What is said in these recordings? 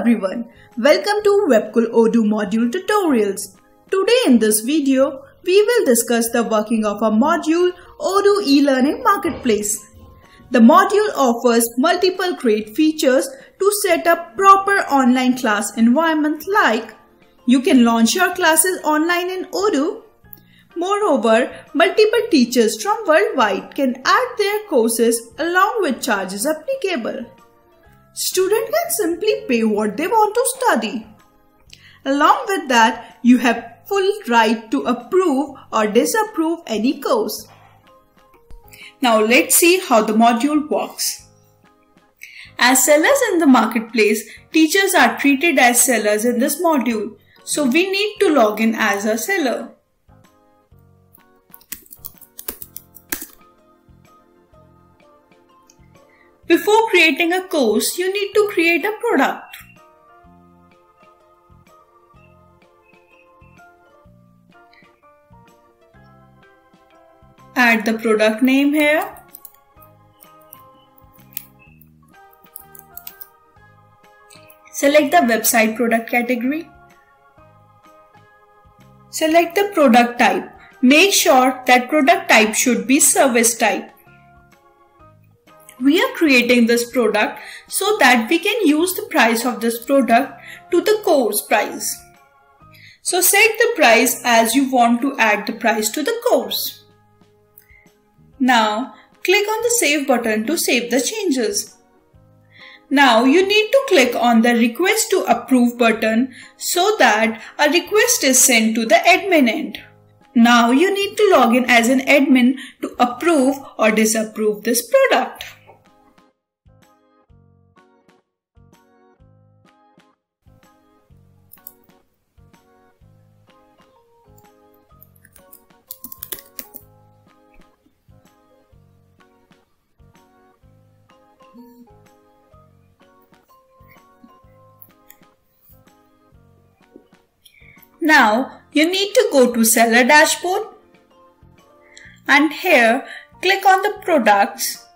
everyone, welcome to Webkul Odoo module tutorials. Today in this video, we will discuss the working of a module Odoo e-learning marketplace. The module offers multiple great features to set up proper online class environment like you can launch your classes online in Odoo. Moreover, multiple teachers from worldwide can add their courses along with charges applicable. Student can simply pay what they want to study. Along with that, you have full right to approve or disapprove any course. Now let's see how the module works. As sellers in the marketplace, teachers are treated as sellers in this module. So we need to log in as a seller. Before creating a course, you need to create a product. Add the product name here. Select the website product category. Select the product type. Make sure that product type should be service type we are creating this product so that we can use the price of this product to the course price. So set the price as you want to add the price to the course. Now click on the save button to save the changes. Now you need to click on the request to approve button so that a request is sent to the admin end. Now you need to log in as an admin to approve or disapprove this product. Now you need to go to seller dashboard and here click on the products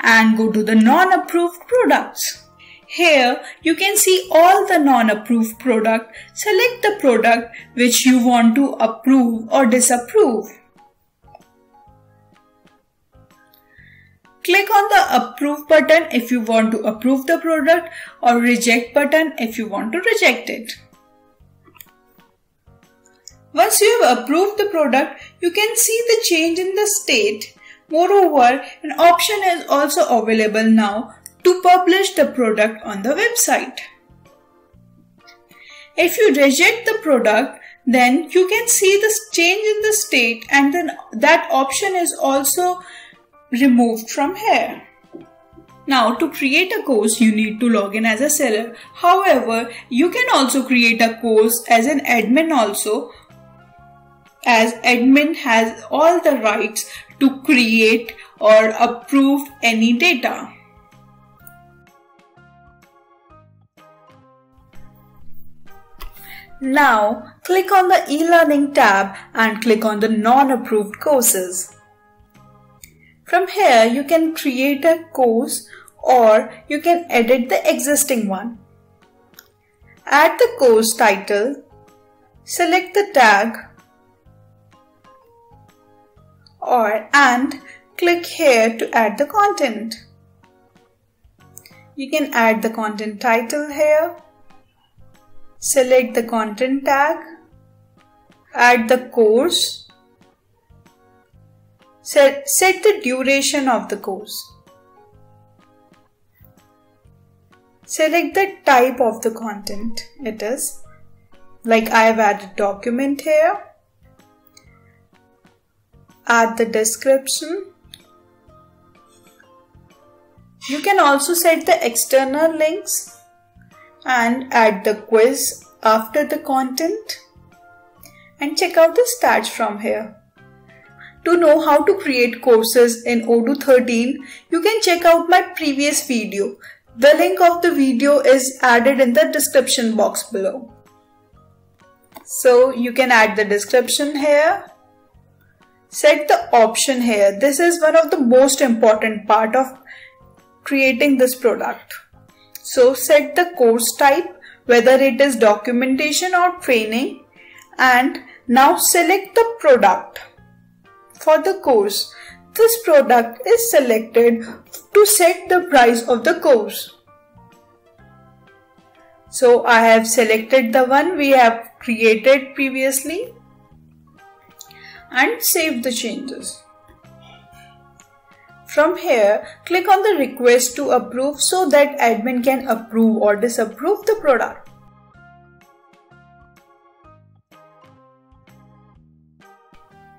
and go to the non-approved products. Here you can see all the non-approved product. Select the product which you want to approve or disapprove. Click on the approve button if you want to approve the product or reject button if you want to reject it. Once you have approved the product, you can see the change in the state. Moreover, an option is also available now to publish the product on the website. If you reject the product, then you can see the change in the state and then that option is also removed from here. Now to create a course, you need to log in as a seller. However, you can also create a course as an admin also as admin has all the rights to create or approve any data. Now click on the e-learning tab and click on the non-approved courses. From here, you can create a course or you can edit the existing one. Add the course title, select the tag or and click here to add the content. You can add the content title here, select the content tag, add the course Set, set the duration of the course. Select the type of the content it is. Like I have added document here. Add the description. You can also set the external links and add the quiz after the content and check out the stats from here. To know how to create courses in Odoo 13, you can check out my previous video. The link of the video is added in the description box below. So you can add the description here. Set the option here. This is one of the most important part of creating this product. So set the course type whether it is documentation or training and now select the product for the course. This product is selected to set the price of the course. So I have selected the one we have created previously and save the changes. From here, click on the request to approve so that admin can approve or disapprove the product.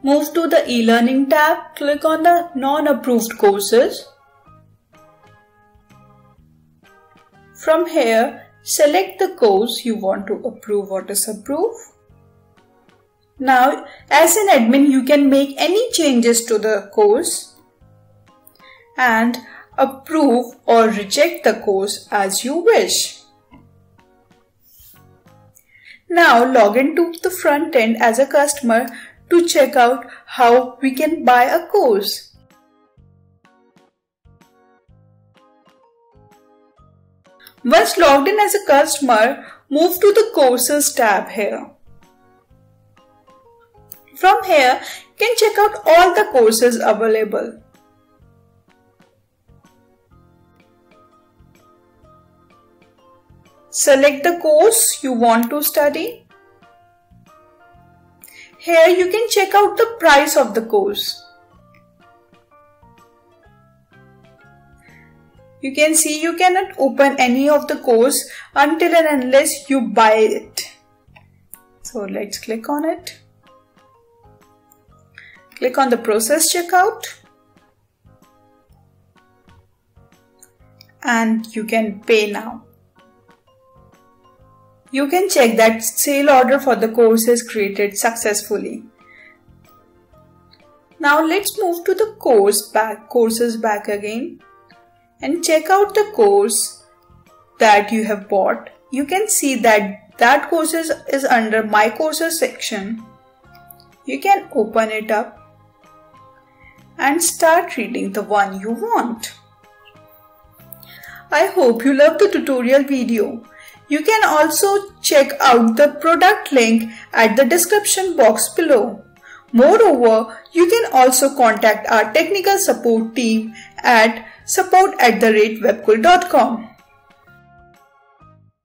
Move to the e-learning tab, click on the non-approved courses. From here, select the course you want to approve or disapprove. Now, as an admin, you can make any changes to the course and approve or reject the course as you wish. Now log into the front end as a customer to check out how we can buy a course. Once logged in as a customer, move to the courses tab here. From here, you can check out all the courses available. Select the course you want to study. Here you can check out the price of the course. You can see you cannot open any of the course until and unless you buy it. So let's click on it. Click on the process checkout. And you can pay now. You can check that sale order for the course is created successfully. Now let's move to the course back, courses back again and check out the course that you have bought. You can see that that course is, is under my courses section. You can open it up and start reading the one you want. I hope you loved the tutorial video. You can also check out the product link at the description box below. Moreover, you can also contact our technical support team at support at the.